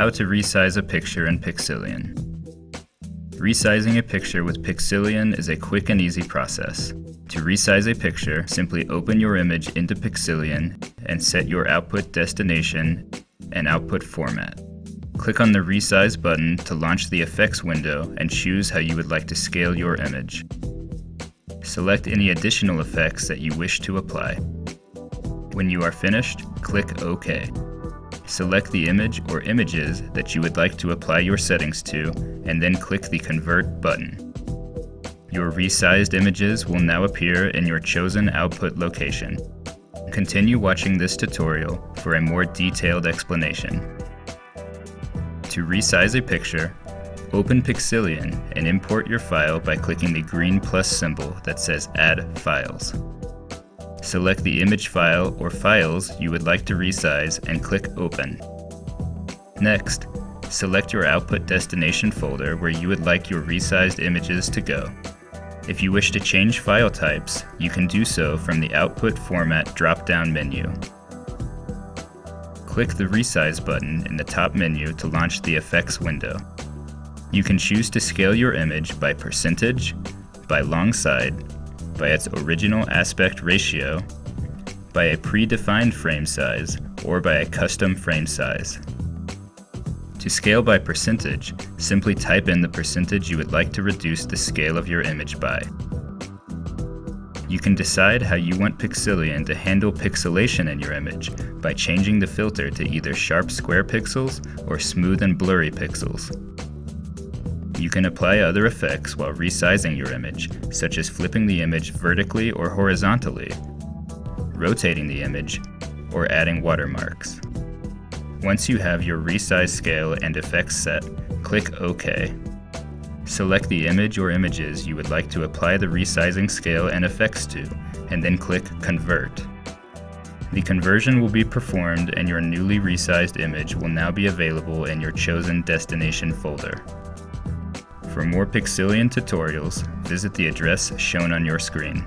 How to resize a picture in Pixillion. Resizing a picture with Pixillion is a quick and easy process. To resize a picture, simply open your image into Pixillion and set your output destination and output format. Click on the Resize button to launch the effects window and choose how you would like to scale your image. Select any additional effects that you wish to apply. When you are finished, click OK. Select the image or images that you would like to apply your settings to, and then click the Convert button. Your resized images will now appear in your chosen output location. Continue watching this tutorial for a more detailed explanation. To resize a picture, open Pixillion and import your file by clicking the green plus symbol that says Add Files. Select the image file or files you would like to resize and click Open. Next, select your output destination folder where you would like your resized images to go. If you wish to change file types, you can do so from the Output Format drop-down menu. Click the Resize button in the top menu to launch the Effects window. You can choose to scale your image by percentage, by long side, by its original aspect ratio, by a predefined frame size, or by a custom frame size. To scale by percentage, simply type in the percentage you would like to reduce the scale of your image by. You can decide how you want Pixillion to handle pixelation in your image by changing the filter to either sharp square pixels or smooth and blurry pixels. You can apply other effects while resizing your image, such as flipping the image vertically or horizontally, rotating the image, or adding watermarks. Once you have your resize scale and effects set, click OK. Select the image or images you would like to apply the resizing scale and effects to, and then click Convert. The conversion will be performed and your newly resized image will now be available in your chosen destination folder. For more Pixillion tutorials, visit the address shown on your screen.